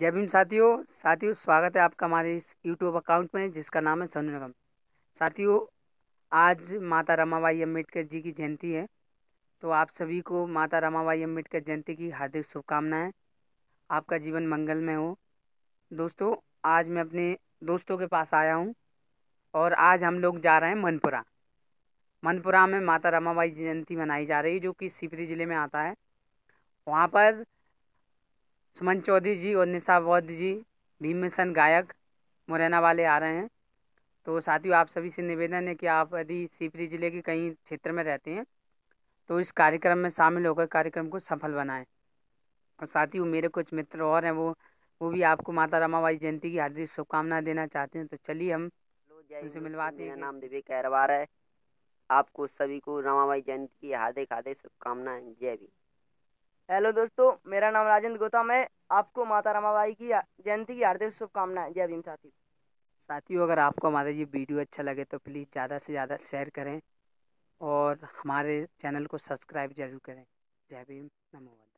जय भीम साथियों। साथियों, स्वागत है आपका हमारे इस यूट्यूब अकाउंट में, जिसका नाम है सोनू निगम। साथियों, आज माता रमाबाई अंबेडकर जी की जयंती है। तो आप सभी को माता रमाबाई अंबेडकर जयंती की हार्दिक शुभकामनाएँ। आपका जीवन मंगल में हो। दोस्तों, आज मैं अपने दोस्तों के पास आया हूँ और आज हम लोग जा रहे हैं मनपुरा। मनपुरा में माता रमाबाई जयंती मनाई जा रही है, जो कि सीपरी ज़िले में आता है। वहाँ पर सुमन चौधरी जी और निशा बौद्ध जी भीम मिशन गायक मुरैना वाले आ रहे हैं। तो साथियों आप सभी से निवेदन है कि आप यदि सीपरी ज़िले के कई क्षेत्र में रहते हैं तो इस कार्यक्रम में शामिल होकर कार्यक्रम को सफल बनाएँ। और साथियों मेरे कुछ मित्र और हैं वो वो भी आपको माता रमाबाई जयंती की हार्दिक शुभकामनाएँ देना चाहते हैं। तो चलिए हम उनसे मिलवाते हैं नाम विवेक कहरवार है। आपको सभी को रमाबाई जयंती की हार्दिक हार्दिक शुभकामनाएँ। जय भी हेलो दोस्तों, मेरा नाम राजेंद्र गौतम है। आपको माता रमाबाई की जयंती की हार्दिक शुभकामनाएँ। जय भीम साथी साथियों, अगर आपको हमारा ये वीडियो अच्छा लगे तो प्लीज़ ज़्यादा से ज़्यादा शेयर करें और हमारे चैनल को सब्सक्राइब ज़रूर करें। जय भीम नमोवाद